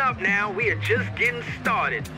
up now. We are just getting started.